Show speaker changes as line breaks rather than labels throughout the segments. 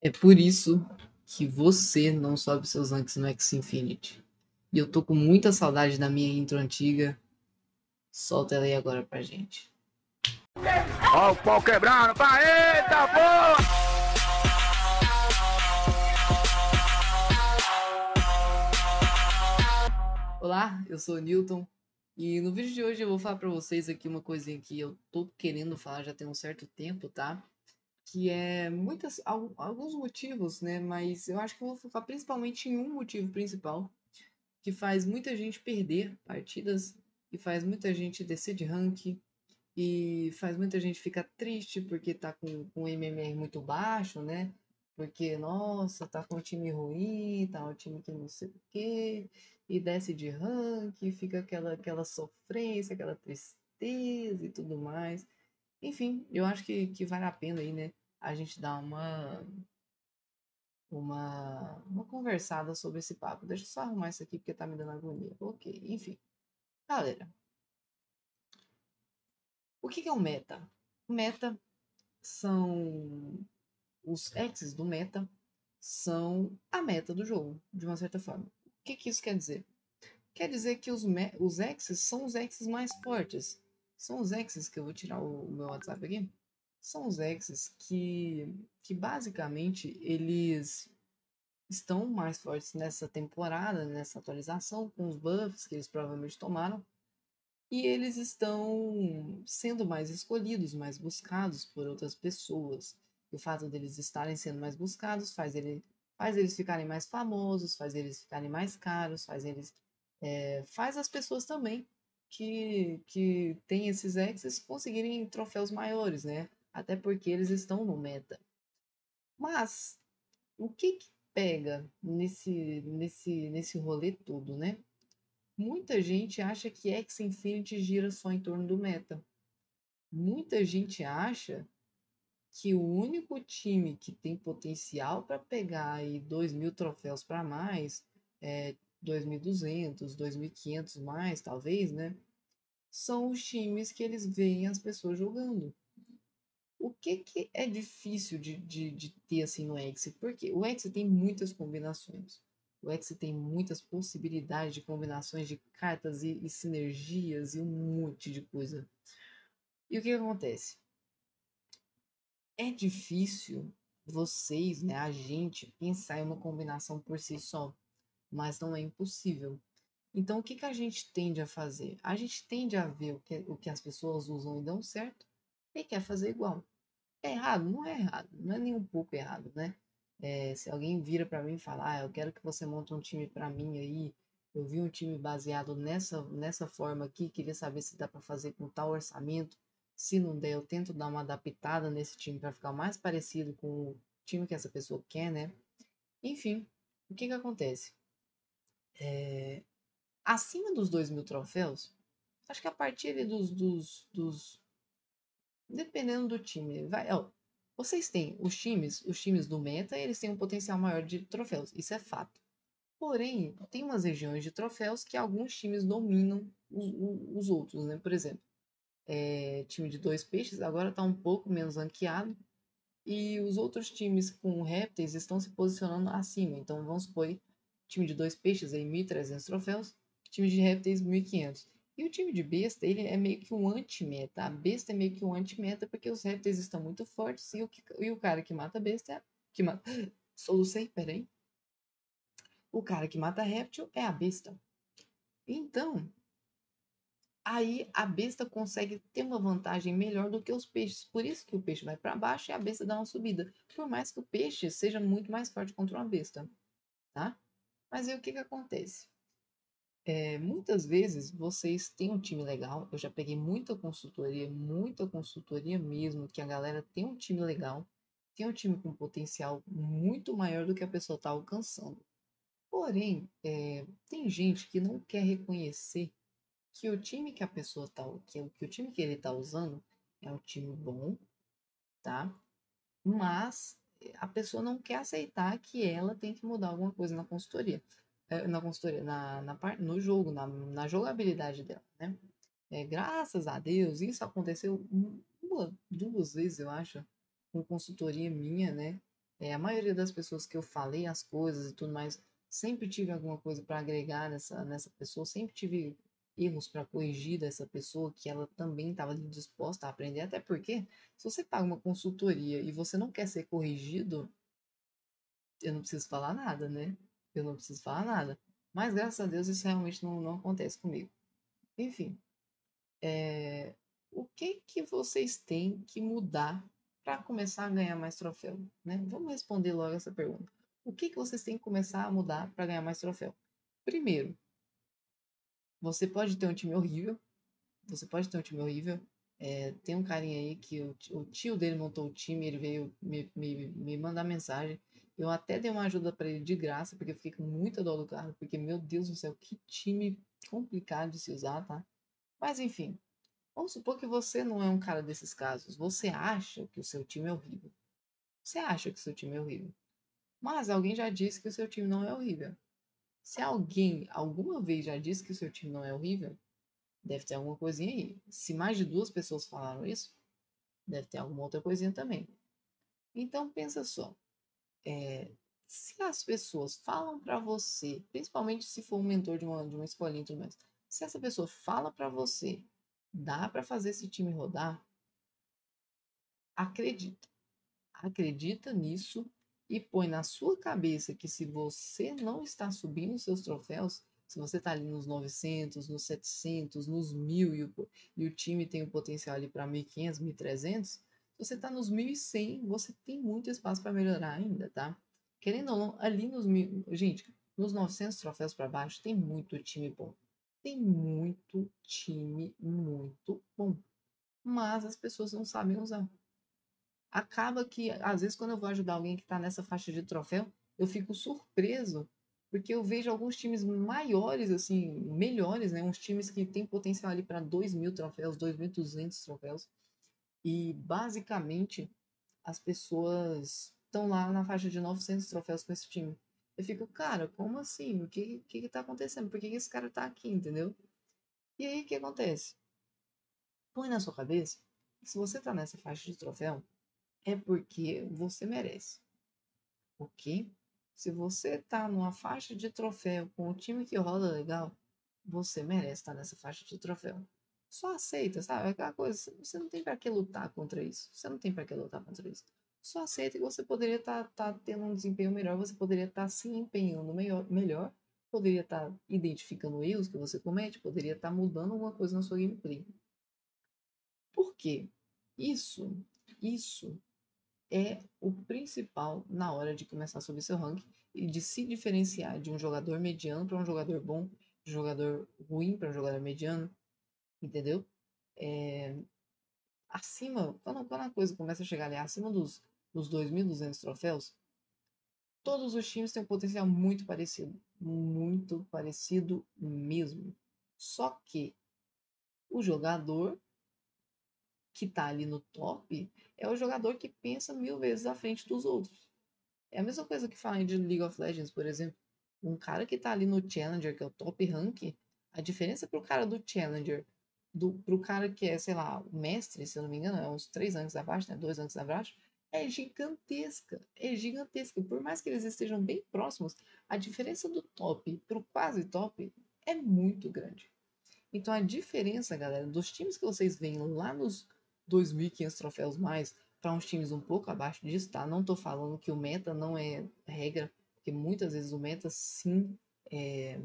É por isso que você não sobe seus ranks no X Infinity. E eu tô com muita saudade da minha intro antiga. Solta ela aí agora pra gente.
Ó o pau quebrando, pá, eita porra!
Olá, eu sou o Newton e no vídeo de hoje eu vou falar para vocês aqui uma coisinha que eu tô querendo falar já tem um certo tempo, tá? Que é muitas alguns motivos, né? Mas eu acho que vou focar principalmente em um motivo principal que faz muita gente perder partidas e faz muita gente descer de rank e faz muita gente ficar triste porque tá com, com MMR muito baixo, né? Porque, nossa, tá com um time ruim, tá um time que não sei o quê, e desce de ranking, fica aquela, aquela sofrência, aquela tristeza e tudo mais. Enfim, eu acho que, que vale a pena aí, né? A gente dar uma, uma, uma conversada sobre esse papo. Deixa eu só arrumar isso aqui porque tá me dando agonia. Ok, enfim. Galera, o que, que é o meta? O meta são os X's do meta são a meta do jogo, de uma certa forma. O que, que isso quer dizer? Quer dizer que os, os X's são os X's mais fortes. São os X's que eu vou tirar o, o meu WhatsApp aqui. São os X's que, que basicamente eles estão mais fortes nessa temporada, nessa atualização, com os buffs que eles provavelmente tomaram. E eles estão sendo mais escolhidos, mais buscados por outras pessoas o fato deles estarem sendo mais buscados faz, ele, faz eles ficarem mais famosos, faz eles ficarem mais caros, faz eles. É, faz as pessoas também que, que têm esses exes conseguirem troféus maiores, né? Até porque eles estão no meta. Mas o que, que pega nesse, nesse, nesse rolê todo, né? Muita gente acha que X Infinity gira só em torno do meta. Muita gente acha que o único time que tem potencial para pegar aí 2 mil troféus para mais, é, 2.200, 2.500 mais, talvez, né? São os times que eles veem as pessoas jogando. O que, que é difícil de, de, de ter assim no X? Porque o X tem muitas combinações. O X tem muitas possibilidades de combinações de cartas e, e sinergias e um monte de coisa. E o que, que acontece? é difícil vocês, né, a gente, pensar em uma combinação por si só, mas não é impossível. Então, o que, que a gente tende a fazer? A gente tende a ver o que, o que as pessoas usam e dão certo e quer fazer igual. É errado? Não é errado, não é nem um pouco errado, né? É, se alguém vira para mim e falar, ah, eu quero que você monte um time para mim aí, eu vi um time baseado nessa, nessa forma aqui, queria saber se dá para fazer com tal orçamento, se não der, eu tento dar uma adaptada nesse time para ficar mais parecido com o time que essa pessoa quer, né? Enfim, o que que acontece? É, acima dos 2 mil troféus, acho que a partir dos, dos, dos dependendo do time, vai, ó, vocês têm os times, os times do meta, eles têm um potencial maior de troféus, isso é fato. Porém, tem umas regiões de troféus que alguns times dominam os, os outros, né? Por exemplo, é, time de dois peixes agora está um pouco menos ranqueado e os outros times com répteis estão se posicionando acima. Então vamos supor, time de dois peixes aí 1.300 troféus, time de répteis 1.500. E o time de besta, ele é meio que um anti-meta. A besta é meio que um anti-meta porque os répteis estão muito fortes e o, que, e o cara que mata a besta é... Que mata... Solucei, peraí. O cara que mata réptil é a besta. Então, aí a besta consegue ter uma vantagem melhor do que os peixes. Por isso que o peixe vai para baixo e a besta dá uma subida. Por mais que o peixe seja muito mais forte contra uma besta, tá? Mas aí o que que acontece? É, muitas vezes vocês têm um time legal. Eu já peguei muita consultoria, muita consultoria mesmo, que a galera tem um time legal, tem um time com potencial muito maior do que a pessoa está alcançando. Porém, é, tem gente que não quer reconhecer que o time que a pessoa tá, que, que o time que ele tá usando é um time bom, tá? Mas a pessoa não quer aceitar que ela tem que mudar alguma coisa na consultoria, eh, na consultoria, na, na no jogo, na, na jogabilidade dela, né? É, graças a Deus, isso aconteceu uma, duas vezes, eu acho, com consultoria minha, né? É, a maioria das pessoas que eu falei as coisas e tudo mais, sempre tive alguma coisa para agregar nessa, nessa pessoa, sempre tive erros para corrigir dessa pessoa que ela também estava disposta a aprender. Até porque, se você paga uma consultoria e você não quer ser corrigido, eu não preciso falar nada, né? Eu não preciso falar nada. Mas graças a Deus isso realmente não, não acontece comigo. Enfim, é, o que que vocês têm que mudar para começar a ganhar mais troféu? Né? Vamos responder logo essa pergunta. O que que vocês têm que começar a mudar para ganhar mais troféu? Primeiro, você pode ter um time horrível. Você pode ter um time horrível. É, tem um carinha aí que o, o, tio dele montou o time, ele veio me, me, me mandar mensagem. Eu até dei uma ajuda para ele de graça, porque eu fiquei com muita dó do cara, porque, meu Deus do céu, que time complicado de se usar, tá? Mas enfim, vamos supor que você não é um cara desses casos. Você acha que o seu time é horrível. Você acha que o seu time é horrível. Mas alguém já disse que o seu time não é horrível. Se alguém alguma vez já disse que o seu time não é horrível, deve ter alguma coisinha aí. Se mais de duas pessoas falaram isso, deve ter alguma outra coisinha também. Então pensa só, é, se as pessoas falam para você, principalmente se for um mentor de uma, de uma escolinha e tudo mais, se essa pessoa fala para você, dá para fazer esse time rodar, acredita. Acredita nisso e põe na sua cabeça que se você não está subindo seus troféus, se você está ali nos 900, nos 700, nos 1000 e o, e o time tem o potencial ali para 1500, 1300, se você está nos 1100, você tem muito espaço para melhorar ainda, tá? Querendo ou não, ali nos mil, gente, nos 900 troféus para baixo tem muito time bom. Tem muito time muito bom. Mas as pessoas não sabem usar acaba que, às vezes, quando eu vou ajudar alguém que está nessa faixa de troféu, eu fico surpreso, porque eu vejo alguns times maiores, assim, melhores, né? Uns times que têm potencial ali para 2 mil troféus, 2.200 troféus. E, basicamente, as pessoas estão lá na faixa de 900 troféus com esse time. Eu fico, cara, como assim? O que, que, que tá acontecendo? Por que, que esse cara tá aqui, entendeu? E aí, o que acontece? Põe na sua cabeça se você tá nessa faixa de troféu, é porque você merece. Ok? Se você tá numa faixa de troféu com o time que roda legal, você merece estar nessa faixa de troféu. Só aceita, sabe? Aquela coisa, você não tem para que lutar contra isso. Você não tem para que lutar contra isso. Só aceita que você poderia estar tá, tá tendo um desempenho melhor, você poderia estar tá se empenhando melhor, melhor poderia estar tá identificando erros que você comete, poderia estar tá mudando alguma coisa na sua gameplay. Por quê? Isso, isso é o principal na hora de começar a subir seu ranking e de se diferenciar de um jogador mediano para um jogador bom, de um jogador ruim para um jogador mediano, entendeu? É, acima, quando, quando a coisa começa a chegar ali acima dos, dos 2.200 troféus, todos os times têm um potencial muito parecido, muito parecido mesmo. Só que o jogador que está ali no top é o jogador que pensa mil vezes à frente dos outros. É a mesma coisa que falar de League of Legends, por exemplo. Um cara que está ali no Challenger, que é o top rank, a diferença pro cara do Challenger, do, pro cara que é, sei lá, o mestre, se eu não me engano, é uns três anos abaixo, né? Dois anos abaixo, é gigantesca. É gigantesca. Por mais que eles estejam bem próximos, a diferença do top pro quase top é muito grande. Então a diferença, galera, dos times que vocês veem lá nos 2.500 troféus mais para uns times um pouco abaixo disso, tá? Não estou falando que o meta não é regra, porque muitas vezes o meta sim é,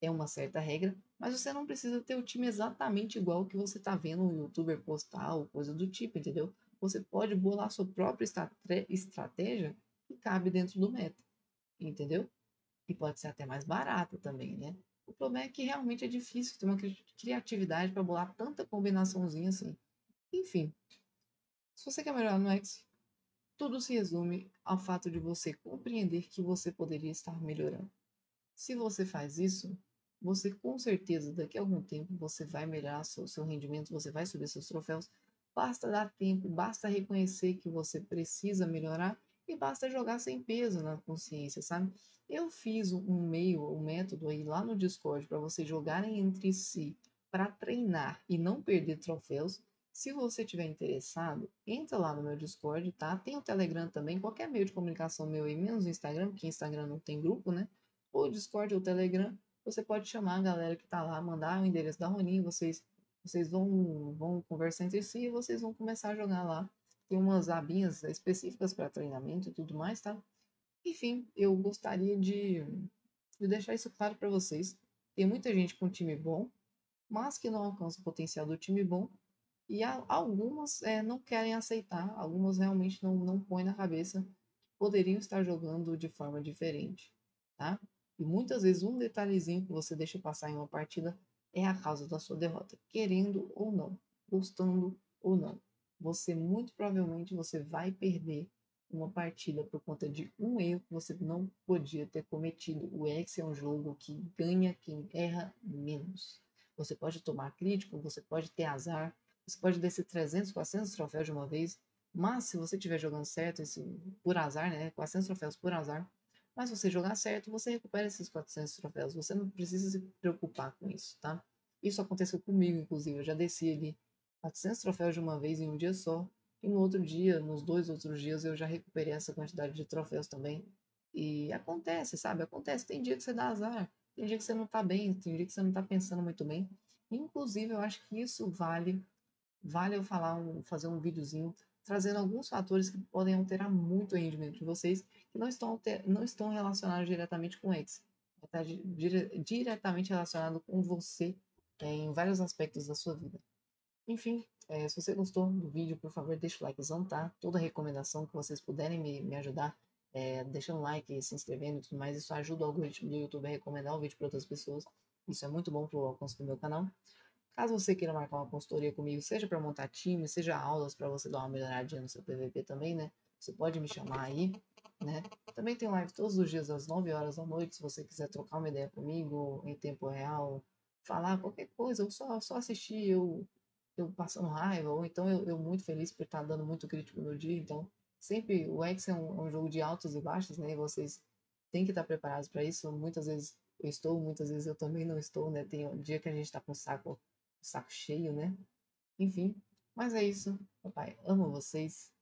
é uma certa regra, mas você não precisa ter o time exatamente igual que você tá vendo um youtuber postar ou coisa do tipo, entendeu? Você pode bolar sua própria estratégia que cabe dentro do meta, entendeu? E pode ser até mais barata também, né? O problema é que realmente é difícil ter uma criatividade para bolar tanta combinaçãozinha assim. Enfim, se você quer melhorar no X, tudo se resume ao fato de você compreender que você poderia estar melhorando. Se você faz isso, você com certeza daqui a algum tempo você vai melhorar seu, seu rendimento, você vai subir seus troféus. Basta dar tempo, basta reconhecer que você precisa melhorar e basta jogar sem peso na consciência, sabe? Eu fiz um meio, um método aí lá no Discord para vocês jogarem entre si para treinar e não perder troféus. Se você tiver interessado, entra lá no meu Discord, tá? Tem o Telegram também, qualquer meio de comunicação meu aí, menos o Instagram, porque Instagram não tem grupo, né? Ou o Discord ou o Telegram, você pode chamar a galera que tá lá, mandar o endereço da Roninha, vocês, vocês vão, vão conversar entre si e vocês vão começar a jogar lá. Tem umas abinhas específicas para treinamento e tudo mais, tá? Enfim, eu gostaria de, de deixar isso claro para vocês. Tem muita gente com time bom, mas que não alcança o potencial do time bom. E algumas é, não querem aceitar, algumas realmente não, não põem na cabeça que poderiam estar jogando de forma diferente, tá? E muitas vezes um detalhezinho que você deixa passar em uma partida é a causa da sua derrota, querendo ou não, gostando ou não. Você muito provavelmente você vai perder uma partida por conta de um erro que você não podia ter cometido. O X é um jogo que ganha quem erra menos. Você pode tomar crítico, você pode ter azar, você pode descer 300, 400 troféus de uma vez, mas se você estiver jogando certo, esse, por azar, né, 400 troféus por azar, mas se você jogar certo, você recupera esses 400 troféus. Você não precisa se preocupar com isso, tá? Isso aconteceu comigo, inclusive. Eu já desci ali 400 troféus de uma vez em um dia só. E no outro dia, nos dois outros dias, eu já recuperei essa quantidade de troféus também. E acontece, sabe? Acontece. Tem dia que você dá azar. Tem dia que você não tá bem. Tem dia que você não tá pensando muito bem. Inclusive, eu acho que isso vale vale eu falar um, fazer um videozinho trazendo alguns fatores que podem alterar muito o rendimento de vocês que não estão, não estão relacionados diretamente com X. Está dire diretamente relacionado com você é, em vários aspectos da sua vida. Enfim, é, se você gostou do vídeo, por favor, deixa o likezão, tá? Toda recomendação que vocês puderem me, me ajudar, é, deixando like, se inscrevendo e tudo mais, isso ajuda o algoritmo do YouTube a recomendar o vídeo para outras pessoas. Isso é muito bom para o alcance do meu canal. Caso você queira marcar uma consultoria comigo, seja para montar time, seja aulas para você dar uma melhoradinha no seu PVP também, né? Você pode me chamar aí, né? Também tem live todos os dias às 9 horas da noite, se você quiser trocar uma ideia comigo em tempo real, falar qualquer coisa, ou só, só assistir eu, eu passando raiva, ou então eu, eu muito feliz por estar dando muito crítico no dia, então sempre o X é um, um jogo de altos e baixos, né? E vocês têm que estar preparados para isso. Muitas vezes eu estou, muitas vezes eu também não estou, né? Tem um dia que a gente está com saco saco cheio, né? Enfim, mas é isso. Papai, amo vocês.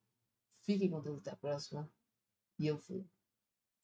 Fiquem com Deus até a próxima. E eu fui.